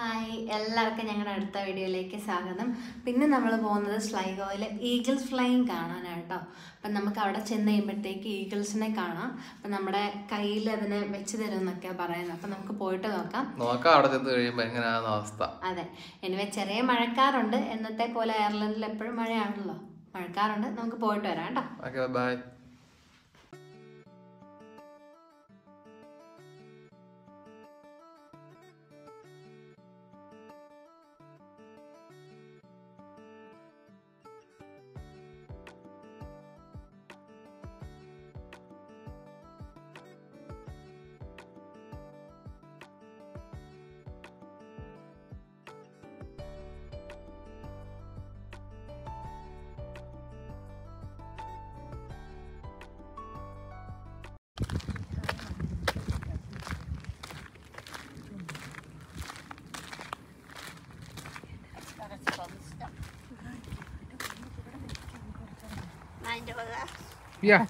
Hi എല്ലാവർക്കും ഞങ്ങളുടെ അടുത്ത വീഡിയോയിലേക്ക് സ്വാഗതം. പിന്നെ നമ്മൾ പോകുന്നത് സ്ലൈഗോയിൽ ഈഗിൾസ് ഫ്ലൈയിങ് കാണാനായിട്ടോ അപ്പം നമുക്ക് അവിടെ ചെന്ന് കഴിയുമ്പോഴത്തേക്ക് ഈഗിൾസിനെ കാണാം. അപ്പം നമ്മുടെ കയ്യിൽ അതിനെ വെച്ച് തരും എന്നൊക്കെയാണ് പറയുന്നത്. അപ്പം നമുക്ക് പോയിട്ട് നോക്കാം. നോക്കാം അവിടെ ചെന്ന് കഴിയുമ്പോൾ എങ്ങനെയാണെന്ന അവസ്ഥ. അതെ. എനിവേ ചെറിയ മഴക്കാറുണ്ട്. എന്നത്തെ പോലെ അയർലൻഡിൽ എപ്പോഴും മഴയാണല്ലോ. മഴക്കാറുണ്ട്. നമുക്ക് പോയിട്ട് വരാം കേട്ടോ. Okay bye. Yeah.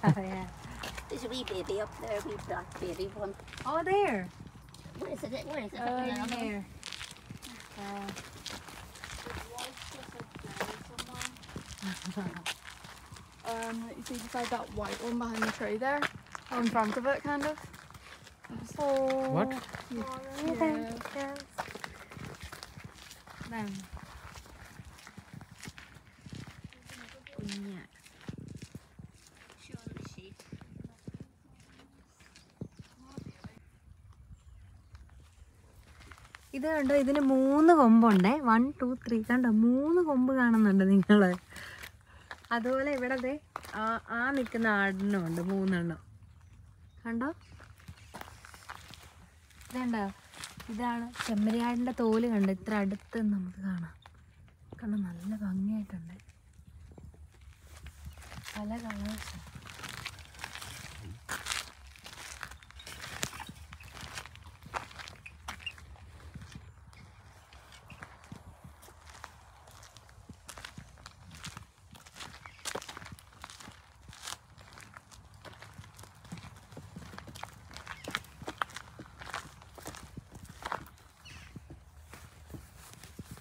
There's a wee baby up there, a wee black baby one. Oh, there. Where is it? Where is it? Oh, yeah, there. Um, let you see beside that white one behind the tree there, On front of it, kind of. Oh. What? Yeah. Yeah. ഇത് കണ്ടോ ഇതിന് മൂന്ന് കൊമ്പുണ്ടേ. One two three കണ്ടോ മൂന്ന് കൊമ്പ് കാണുന്നുണ്ട് നിങ്ങൾ അതുപോലെ ഇവിടെ ദേ ആ ആ നിൽക്കുന്ന ആടിനും ഉണ്ട് മൂന്നെണ്ണം. കണ്ടോ? ഇതുണ്ടോ ഇതാണ് ചെമ്മരിയാടിന്റെ തോൽ കണ്ടോ? ഇത്ര അടുത്ത് നമുക്ക് കാണാം. കണ്ടോ നല്ല ഭംഗിയായിട്ടുണ്ട്. പല കളേഴ്സ്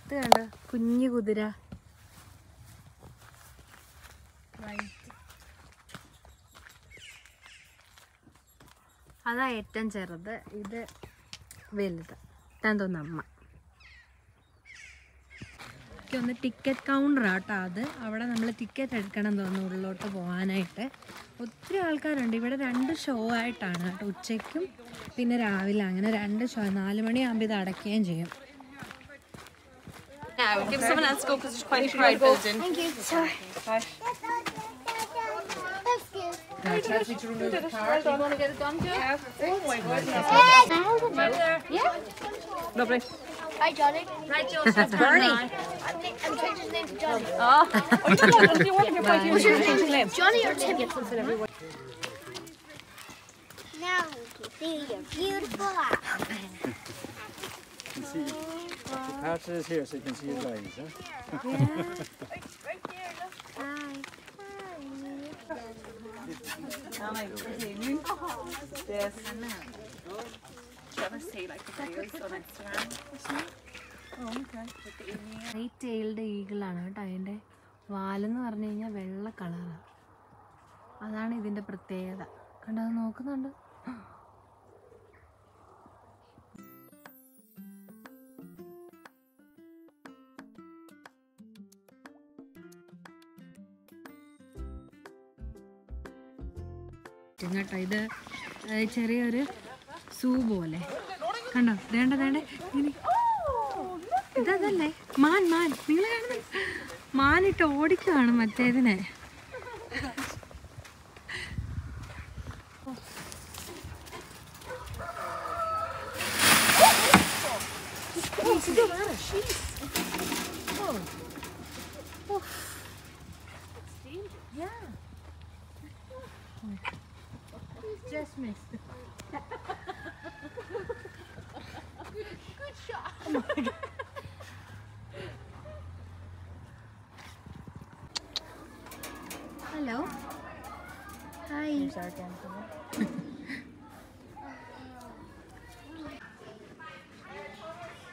ഇത് കണ്ടോ കുതിര അതാ ഏറ്റവും ചെറുത്. ഇത് വലുത്. ഇതാൻ തോന്നുന്നു അമ്മ ടിക്കറ്റ് കൗണ്ടറാട്ടോ അത്. അവിടെ നമ്മൾ ടിക്കറ്റ് എടുക്കണം തോന്നുന്നു ഉള്ളിലോട്ട് പോകാനായിട്ട്. ഒത്തിരി ആൾക്കാരുണ്ട്. ഇവിടെ രണ്ട് ഷോ ആയിട്ടാണ് കേട്ടോ ഉച്ചയ്ക്കും പിന്നെ രാവിലെ. അങ്ങനെ രണ്ട് ഷോ നാല് മണിയാകുമ്പോൾ ഇത് അടയ്ക്കുകയും ചെയ്യും. Now, give someone else go because there's quite a crowd building. Lovely. Hi, Johnny. Right, Josh, that's Bernie. I'm, I'm changing his name to Johnny. Oh, oh you don't know, do you want to get back? Change his name. Johnny or Tim? Now we can see your beautiful eyes. see the patch is here so you can see his eyes. Huh? Yeah. Trying to see like the videos on Instagram. White tailed ഈഗിളാണ് കേട്ടോ അതിന്റെ വാലെന്ന് പറഞ്ഞു കഴിഞ്ഞാൽ വെള്ള കളറാണ് അതാണ് ഇതിന്റെ പ്രത്യേകത കണ്ടത് അത് നോക്കുന്നുണ്ട് കേട്ടോ. ഇത് ചെറിയൊരു സൂ പോലെ. കണ്ടോ? വേണ്ട വേണ്ട. ഇങ്ങനെ ഇതല്ലേ മാൻ മാൻ. നിങ്ങൾ കാണുന്നത് മാനിട്ട് ഓടിക്കുവാണ് മറ്റേതിനെ. Just missed. Hello. Hi.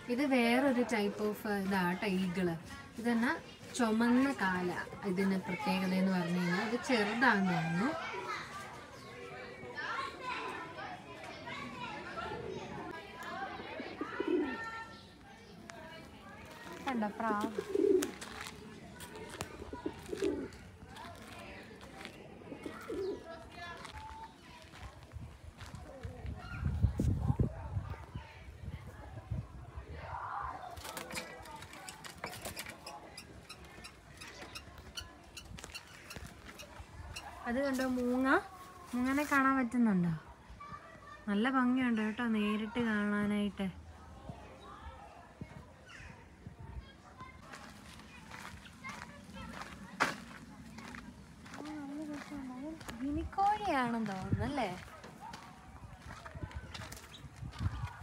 ഇത് വേറൊരു ടൈപ്പ് ഓഫ് ഇതാട്ടോ ഈഗിൾ ഇതെന്നാ ചുമന്ന കാല ഇതിന് പ്രത്യേകത എന്ന് പറഞ്ഞു കഴിഞ്ഞാൽ ഇത് ചെറുതാണെന്ന് തോന്നുന്നു കണ്ടോ? പ്രാവ്. അത് കണ്ടോ മൂങ്ങ? മൂങ്ങനെ കാണാൻ പറ്റുന്നുണ്ടോ? നല്ല ഭംഗിയുണ്ട് കേട്ടോ നേരിട്ട് കാണാനായിട്ട് ഗിനിക്കോഴിയാണെന്ന് തോന്നുന്നല്ലേ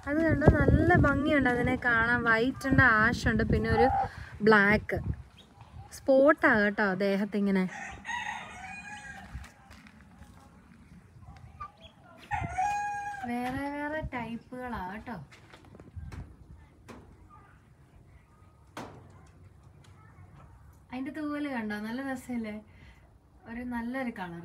അത് കണ്ടോ നല്ല ഭംഗിയുണ്ട് അതിനെ കാണാൻ വൈറ്റ് ഉണ്ട് ആഷ് ഉണ്ട് പിന്നെ ഒരു ബ്ലാക്ക് സ്പോട്ടാ കേട്ടോ ദേഹത്തിങ്ങനെ. വേറെ വേറെ ടൈപ്പുകളാ കേട്ടോ. അതിന്റെ തൂവൽ കണ്ടോ? നല്ല രസമില്ലേ ഒരു നല്ലൊരു കളർ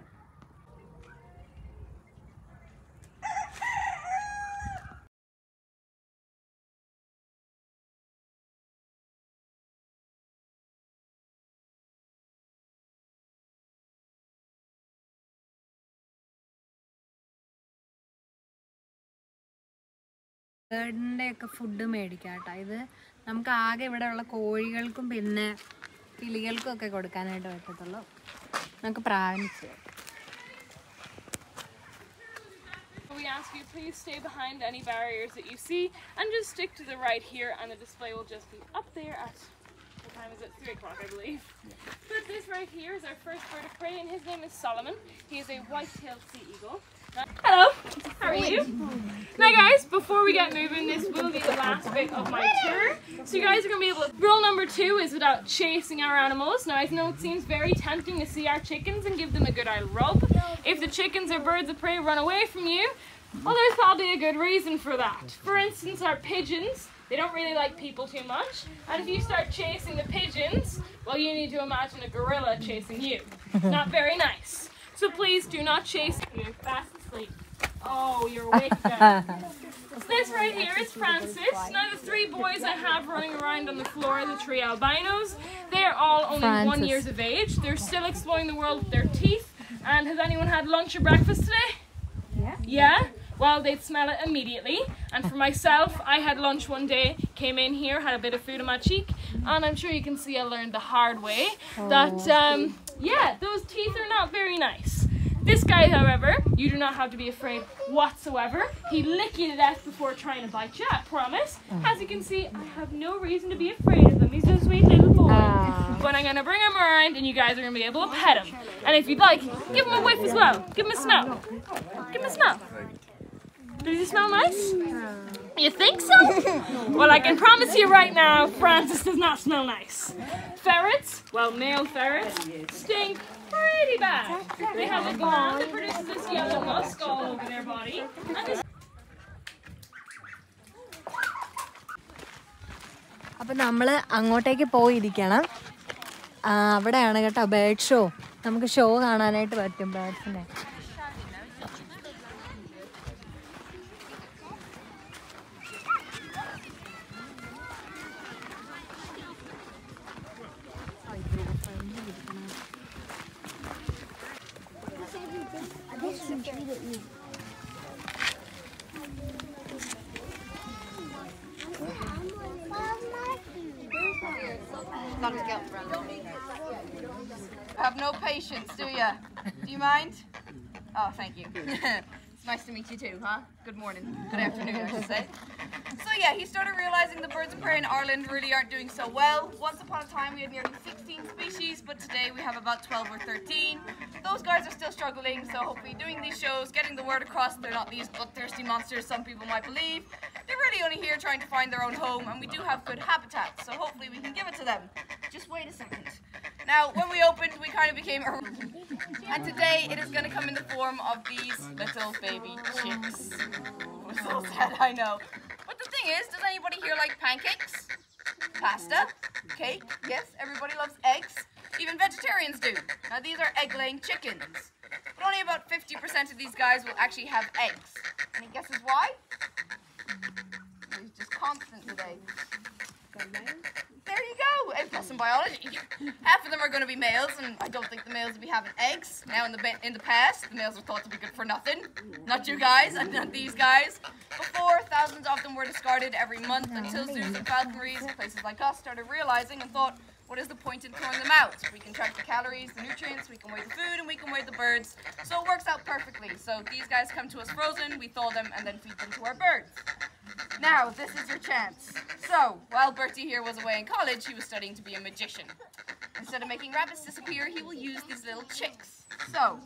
ബേർഡിൻ്റെ ഒക്കെ ഫുഡ് മേടിക്കാം കേട്ടോ ഇത് നമുക്ക് ആകെ ഇവിടെ ഉള്ള കോഴികൾക്കും പിന്നെ കിളികൾക്കും ഒക്കെ കൊടുക്കാനായിട്ട് പറ്റത്തുള്ളൂ നമുക്ക് പ്രാവനിച്ച് We ask you please stay behind any barriers that you see and just stick to the right here and the display will just be up there at what time is it? Three o'clock I believe. But this right here is our first bird of prey and his name is Solomon. He is a white-tailed sea eagle. Hello, how are you? Now guys, before we get moving, this will be the last bit of my tour. So you guys are going to be able to... Rule number two is without chasing our animals. Now I know it seems very tempting to see our chickens and give them a good eye rub. If the chickens or birds of prey run away from you, well there's probably a good reason for that. For instance, our pigeons, they don't really like people too much. And if you start chasing the pigeons, well you need to imagine a gorilla chasing you. Not very nice. So please do not chase me. You're fast asleep. Oh, you're awake again. This right here is Francis. Now the three boys I have running around on the floor, are the three albinos, they are all only one years of age. They're still exploring the world with their teeth. And has anyone had lunch or breakfast today? Yeah. Yeah? Well, they'd smell it immediately. And for myself, I had lunch one day, came in here, had a bit of food on my cheek, and I'm sure you can see I learned the hard way that, um, yeah, those teeth are not very nice. This guy, however, you do not have to be afraid whatsoever. He lick you to death before trying to bite you, I promise. As you can see, I have no reason to be afraid of him. He's a sweet little boy. Ah. But I'm gonna bring him around and you guys are gonna be able to pet him. And if you'd like, give him a whiff as well. Give him a smell. Give him a smell. Does he smell nice? Ah. You think so? well, I can promise you right now, Francis does not smell nice. Ferrets, well, male ferrets, stink pretty bad. They have a gland that produces this yellow musk all over their body. അപ്പം നമ്മൾ അങ്ങോട്ടേക്ക് പോയിരിക്കണം അവിടെയാണ് കേട്ടോ bird show നമുക്ക് show കാണാനായിട്ട് പറ്റും ബേർഡ്സിനെ meet you too, huh? Good morning. Good afternoon, I should say. So yeah, he started realizing the birds of prey in Ireland really aren't doing so well. Once upon a time we had nearly 16 species, but today we have about 12 or 13. Those guys are still struggling, so hopefully doing these shows, getting the word across, they're not these bloodthirsty monsters some people might believe. They're really only here trying to find their own home, and we do have good habitat, so hopefully we can give it to them. Just wait a second. Now, when we opened, we kind of became a... And today, it is going to come in the form of these little baby chicks. Ooh, so sad, I know. But the thing is, does anybody here like pancakes? Pasta? Cake? Yes, everybody loves eggs. Even vegetarians do. Now these are egg-laying chickens. But only about 50% of these guys will actually have eggs. Any guesses why? Constant today. There you go. A plus in biology. Half of them are going to be males, and I don't think the males will be having eggs. Now, in the in the past, the males were thought to be good for nothing. Not you guys, and not these guys. Before, thousands of them were discarded every month until zoos and falconries, places like us, started realizing and thought, what is the point in throwing them out? We can track the calories, the nutrients, we can weigh the food, and we can weigh the birds. So it works out perfectly. So these guys come to us frozen, we thaw them, and then feed them to our birds. Now, this is your chance. So, while Bertie here was away in college, he was studying to be a magician. Instead of making rabbits disappear, he will use these little chicks. So,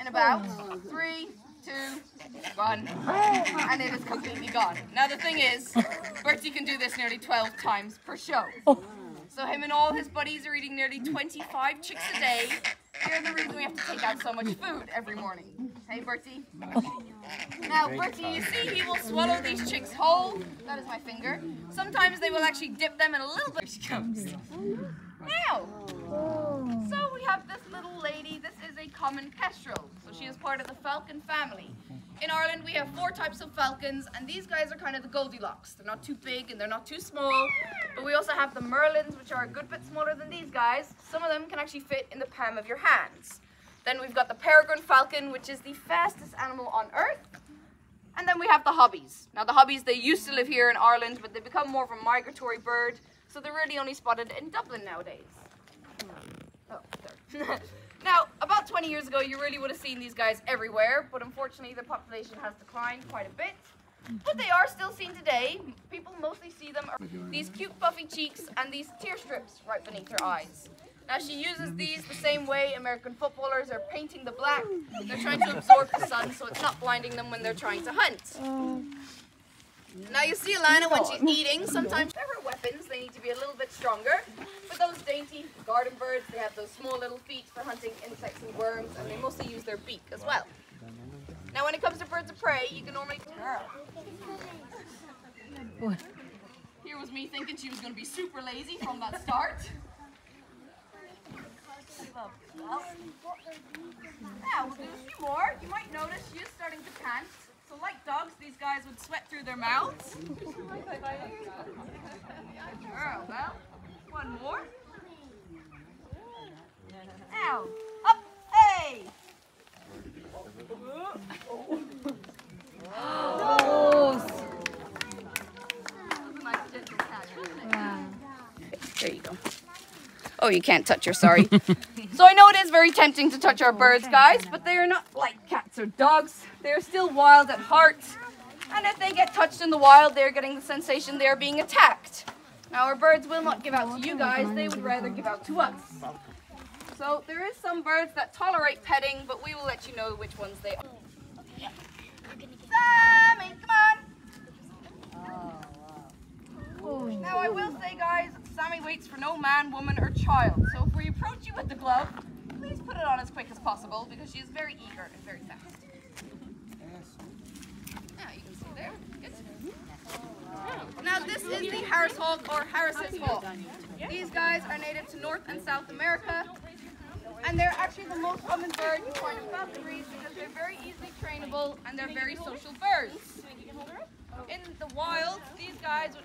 in about three, two, one, and it is completely gone. Now, the thing is, Bertie can do this nearly 12 times per show. So him and all his buddies are eating nearly 25 chicks a day. They're the reason we have to take out so much food every morning. Hey, Bertie. Now, Bertie, you see he will swallow these chicks whole. That is my finger. Sometimes they will actually dip them in a little bit. She comes. Now, so we have this little lady. This is a common kestrel. So she is part of the falcon family. In Ireland, we have four types of falcons, and these guys are kind of the Goldilocks. They're not too big and they're not too small. But we also have the Merlins, which are a good bit smaller than these guys. Some of them can actually fit in the palm of your hands. Then we've got the peregrine falcon, which is the fastest animal on earth. And then we have the hobbies. Now the hobbies, they used to live here in Ireland, but they become more of a migratory bird, so they're really only spotted in Dublin nowadays. Hmm. Oh, there. now, about 20 years ago, you really would have seen these guys everywhere, but unfortunately the population has declined quite a bit. But they are still seen today. People mostly see them these cute puffy cheeks and these tear strips right beneath their eyes. Now she uses these the same way American footballers are painting the black. They're trying to absorb the sun so it's not blinding them when they're trying to hunt. Now you see Alana when she's eating, sometimes for her weapons they need to be a little bit stronger. But those dainty garden birds, they have those small little feet for hunting insects and worms, and they mostly use their beak as well. Now when it comes to birds of prey, you can normally... Here was me thinking she was going to be super lazy from that start. Now, we'll do a few more. You might notice she is starting to pant. So like dogs, these guys would sweat through their mouths. Oh, well, one more. Now, up, hey! There you go. Oh, you can't touch her, sorry. so I know it is very tempting to touch our oh, birds, guys, but they are not like cats or dogs. They are still wild at heart. And if they get touched in the wild, they're getting the sensation they are being attacked. Now, our birds will not give out to you guys, they would rather give out to us. So there is some birds that tolerate petting, but we will let you know which ones they are. Sammy, come on! Oh, now I will say, guys, Sammy waits for no man, woman, or child. So if we approach you with the glove, please put it on as quick as possible because she is very eager and very fast. Now you can see there. Good. Now this is the Harris hawk or Harris's hawk. These guys are native to North and South America. And they're actually the most common bird you find in falconries because they're very easily trainable and they're very social birds. In the wild, these guys would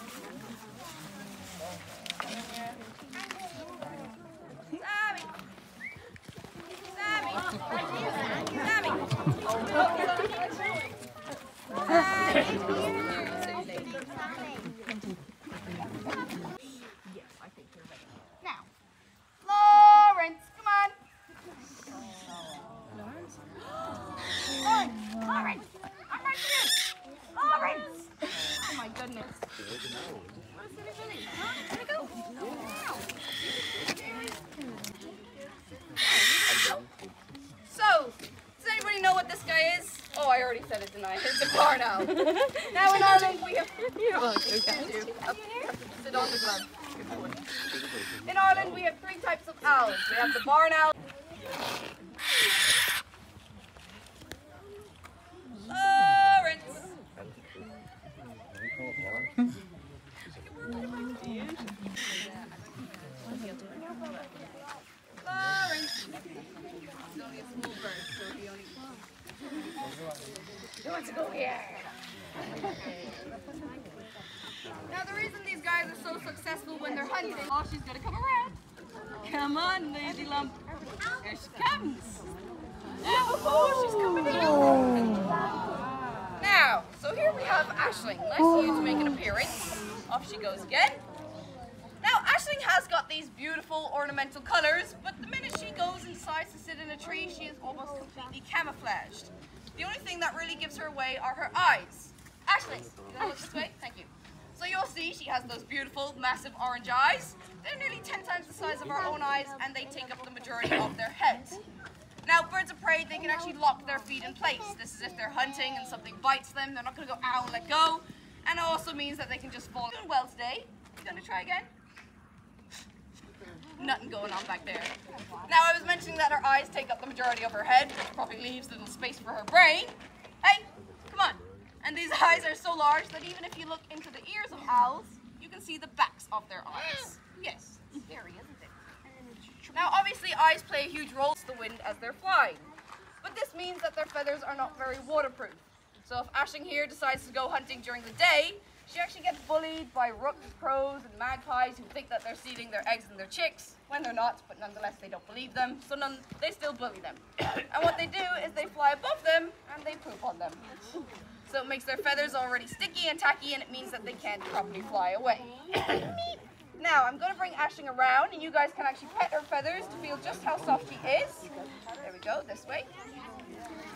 Lawrence! I'm right here! Lawrence! Oh my goodness. Where's Silly Billy? Huh? Where'd it go? So, does anybody know what this guy is? Oh, I already said it, I? It's a barn owl. now in Ireland we have. Oh, Up, sit on the glove. In Ireland we have three types of owls. We have the barn owl. Lawrence. To go here. Now the reason these guys are so successful when they're hunting, oh, she's gonna come around. Come on, Lady lump. Here she comes. Oh, she's coming in. Now, so here we have Ashling. Nice you to make an appearance. Off she goes again. Now, Ashling has got these beautiful ornamental colors, but the minute she goes and decides to sit in a tree, she is almost completely camouflaged. The only thing that really gives her away are her eyes. Ashling, you look this way? Thank you. So you'll see she has those beautiful, massive orange eyes. They're nearly 10 times the size of our own eyes, and they take up the majority of their head. Now, birds of prey, they can actually lock their feet in place. This is if they're hunting and something bites them, they're not gonna go ow let go. And it also means that they can just fall. Doing well today. You gonna try again? Nothing going on back there. Now, I was mentioning that her eyes take up the majority of her head, which probably leaves little space for her brain. Hey, come on. And these eyes are so large that even if you look into the ears of owls, you can see the backs of their eyes. Yes, it's scary, isn't it? Now, obviously, eyes play a huge role to the wind as they're flying. But this means that their feathers are not very waterproof. So if Ashling here decides to go hunting during the day, she actually gets bullied by rooks, crows, and magpies who think that they're stealing their eggs and their chicks, when they're not, but nonetheless they don't believe them, so none, they still bully them. And what they do is they fly above them, and they poop on them. So it makes their feathers already sticky and tacky, and it means that they can't properly fly away. Now, I'm going to bring Ashling around, and you guys can actually pet her feathers to feel just how soft she is. There we go, this way.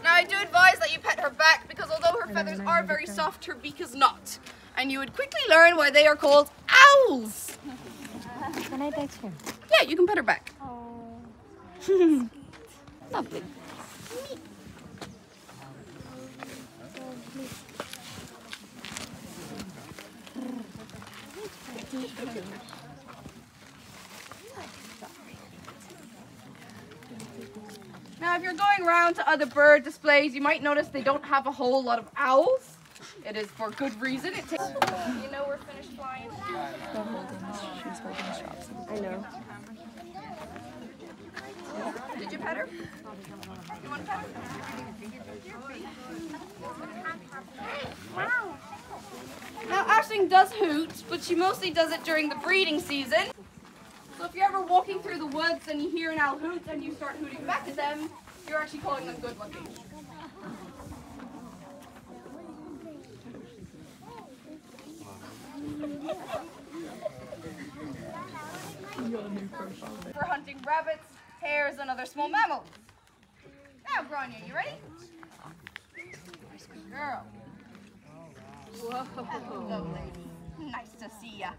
Now, I do advise that you pet her back, because although her feathers are very soft, her beak is not. And you would quickly learn why they are called owls. Can I touch her? Yeah, you can pet her back. Oh. Lovely. Now, if you're going around to other bird displays, you might notice they don't have a whole lot of owls. It is for good reason. It takes. You know we're finished flying. I know. Did you pet her? You want to pet her? Now, Ashling does hoot, but she mostly does it during the breeding season. So if you're ever walking through the woods and you hear an owl hoot and you start hooting back at them, you're actually calling them good looking. For hunting rabbits, hares, and other small mammals. Now, Grania, you ready? Good girl. Hello, lady. Nice to see ya.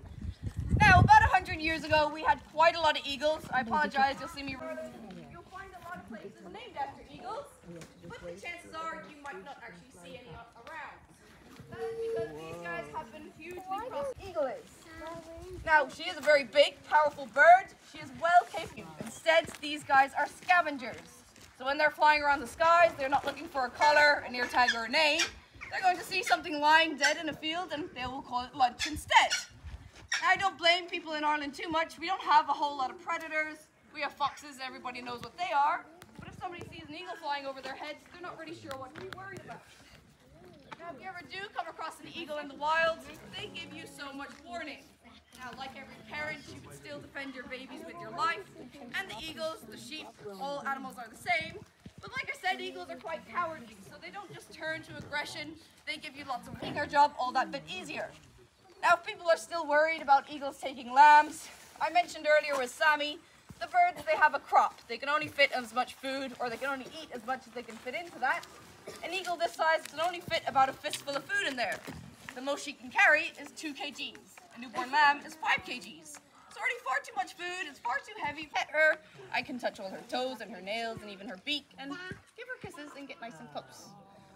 Now, about a hundred years ago, we had quite a lot of eagles. I apologize, you'll see me. You'll find a lot of places named after eagles, but the chances are you might not actually see any is because these guys have been hugely crossed. Eagle is. Now, she is a very big, powerful bird. She is well capable. Instead, these guys are scavengers. So when they're flying around the skies, they're not looking for a collar, an ear tag, or a name. They're going to see something lying dead in a field and they will call it lunch instead. I don't blame people in Ireland too much. We don't have a whole lot of predators. We have foxes, everybody knows what they are. But if somebody sees an eagle flying over their heads, they're not really sure what to be worried about. If you ever do come across an eagle in the wild, they give you so much warning. Now, like every parent, you can still defend your babies with your life. And the eagles, the sheep, all animals are the same. But like I said, eagles are quite cowardly, so they don't just turn to aggression. They give you lots of their job all that bit easier. Now, if people are still worried about eagles taking lambs, I mentioned earlier with Sammy, the birds, they have a crop. They can only fit as much food, or they can only eat as much as they can fit into that. An eagle this size can only fit about a fistful of food in there. The most she can carry is 2 kgs. A newborn lamb is 5 kgs. It's already far too much food, it's far too heavy. Pet her. I can touch all her toes and her nails and even her beak and give her kisses and get nice and close.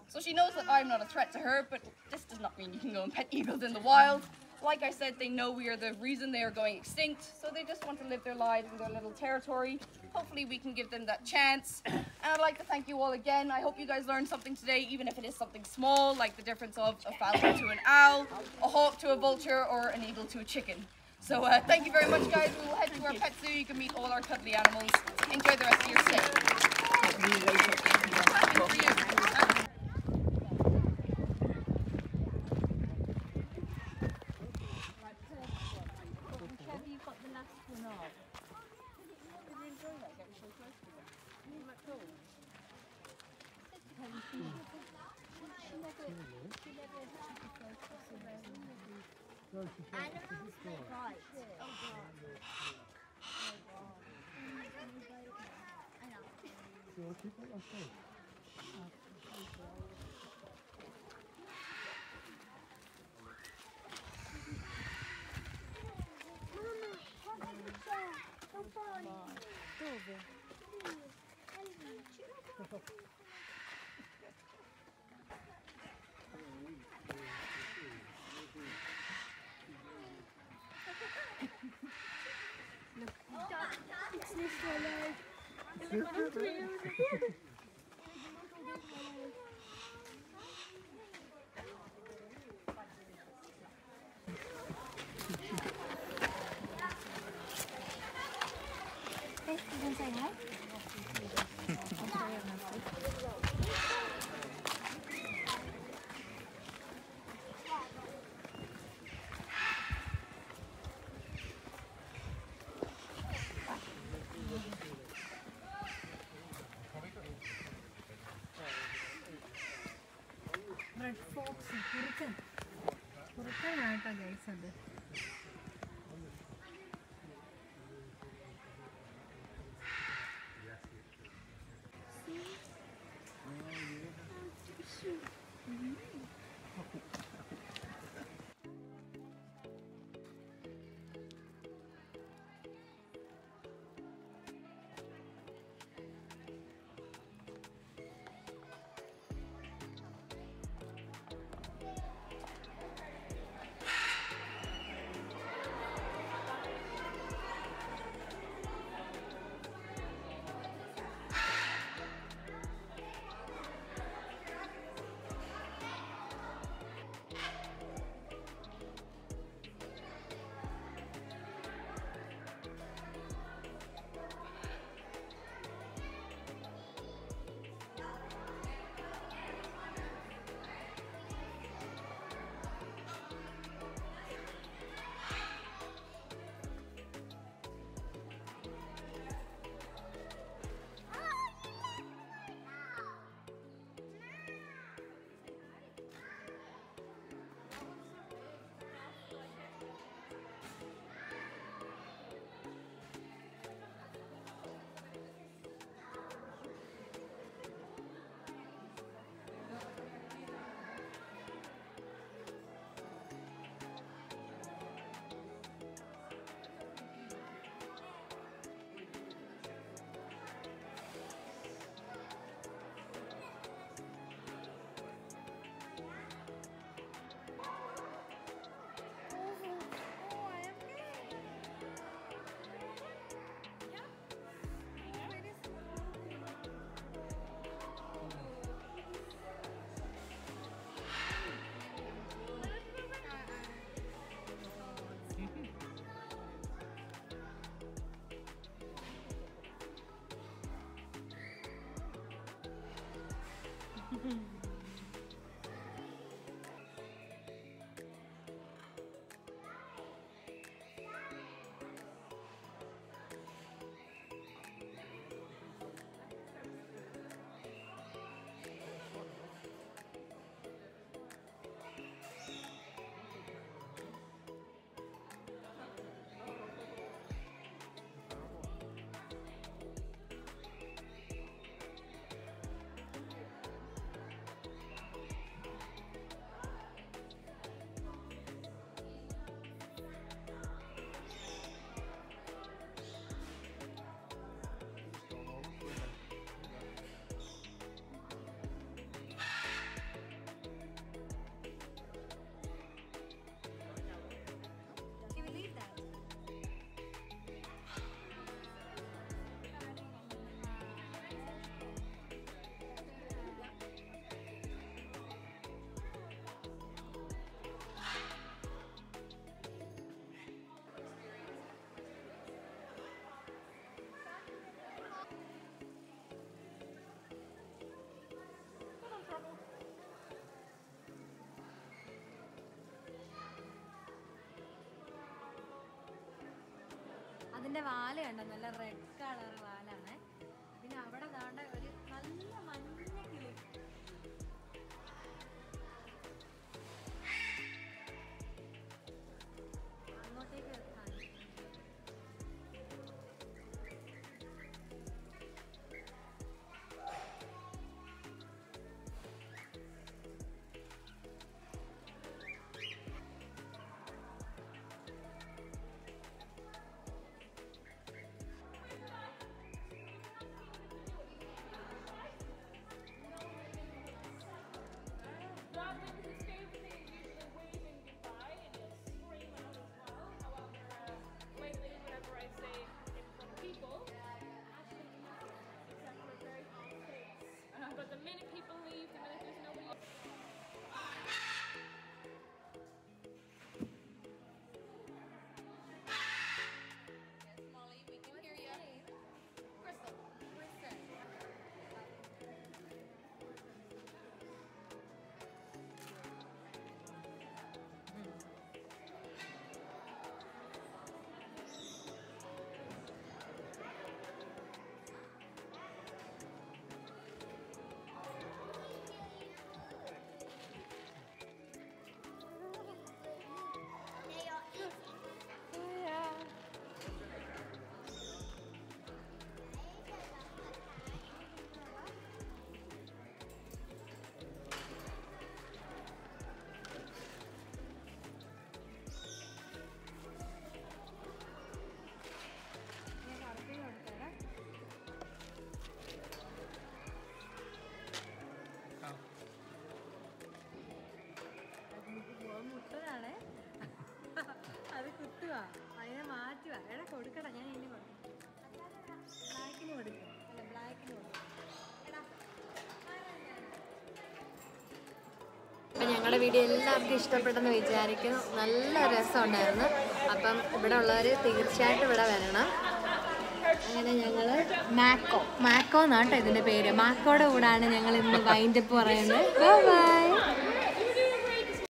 So she knows that I'm not a threat to her, but this does not mean you can go and pet eagles in the wild. Like I said, they know we are the reason they are going extinct, so they just want to live their lives in their little territory. Hopefully we can give them that chance. And I'd like to thank you all again. I hope you guys learned something today, even if it is something small, like the difference of a falcon to an owl, a hawk to a vulture, or an eagle to a chicken. So uh, thank you very much, guys. We will head to our pet zoo. You can meet all our cuddly animals. Enjoy the rest of your stay. Ma dove? Look, it's not so loud. Dove? Red Fox കുറുക്കൻ കുറുക്കനാട്ടോ guys അത് Mm-hmm. അതിന്റെ വാല കണ്ടോ നല്ല red colour നിർത്തുവാ അതിനെ മാറ്റുക എടാ കൊടുക്കടാ. ഞാൻ ഇനി കൊടുക്കും. ബ്ലാക്കിന് കൊടുക്കും. അല്ല ബ്ലാക്കിന് കൊടുക്കും. അപ്പം ഞങ്ങളുടെ വീഡിയോ എല്ലാവർക്കും ഇഷ്ടപ്പെട്ടെന്ന് വിചാരിക്കുന്നു. നല്ല രസമുണ്ടായിരുന്നു. അപ്പം ഇവിടെ ഉള്ളവർ തീർച്ചയായിട്ടും ഇവിടെ വരണം. അങ്ങനെ ഞങ്ങൾ മാക്കോ. മാക്കോ എന്നാട്ടോ ഇതിന്റെ പേര്. മാക്കോയുടെ കൂടാണ് ഞങ്ങൾ ഇന്ന് വൈൻഡപ്പ് പറയുന്നത്. ബൈ.